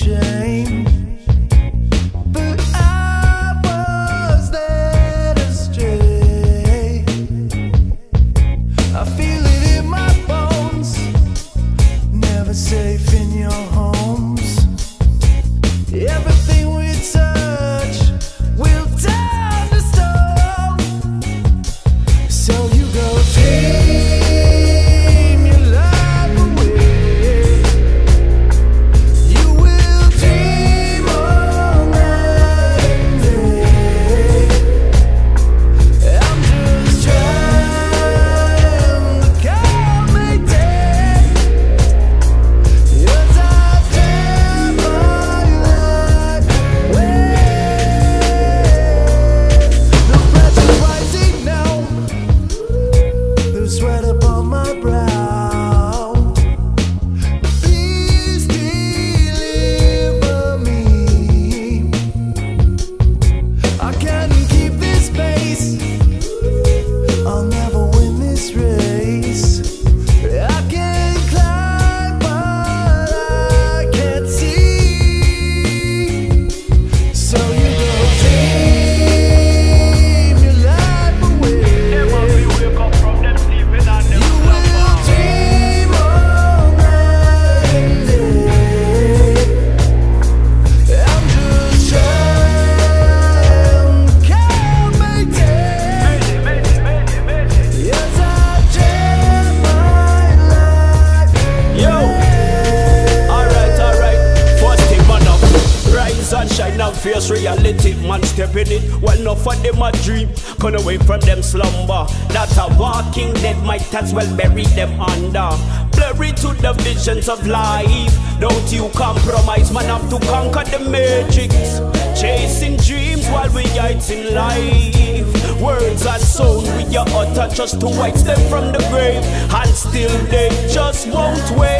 ocean face reality, man step in it. Well, enough of them a dream, gone away from them slumber. That a walking dead might as well bury them under. Blurry to the visions of life. Don't you compromise, man, have to conquer the matrix. Chasing dreams while we hide in life. Words are sown with your utter just to wipe them from the grave. And still they just won't wait.